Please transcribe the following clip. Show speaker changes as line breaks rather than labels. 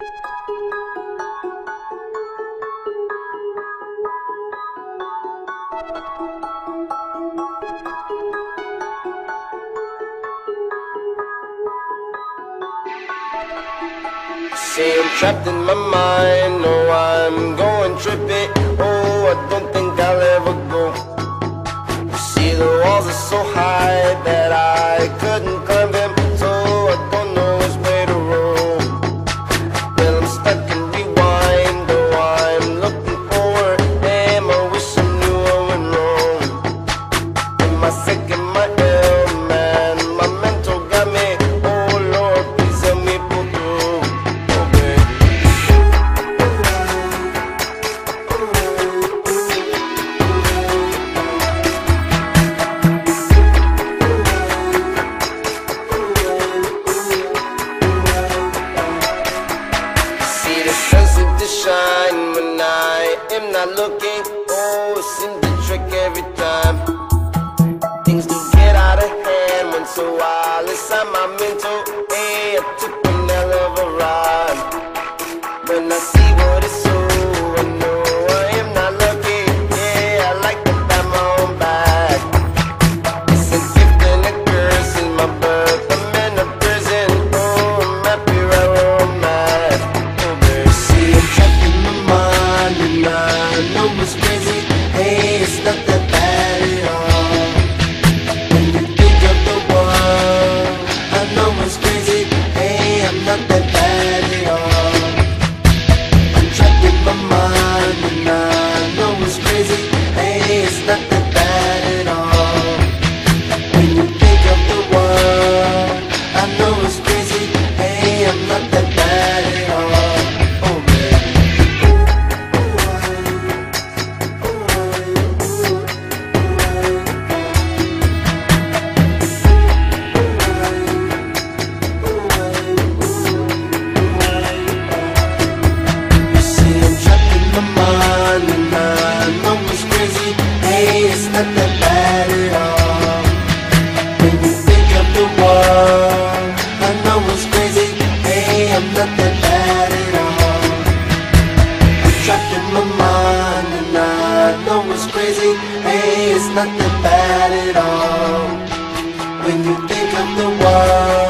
See, I'm trapped in my mind. No, I'm going trippy. Shine when I am not looking. Oh, it seems to trick every time. Things do get out of hand when so wild inside my mental. Hey, I took one hell of a ride. When I see what it's so, I know Hey, nothing bad at all. When you think of the world I know it's crazy. Hey, I'm bad at all. Trapped in my mind And I know it's crazy. Hey, it's bad at all. When you think of the world